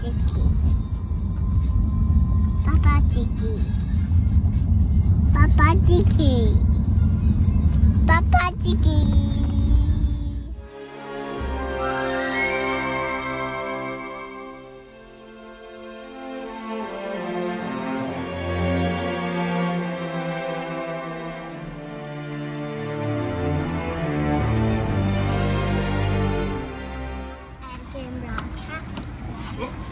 Chicky. Papa Chicky. Papa Chicky. Papa Chicky. Broadcast.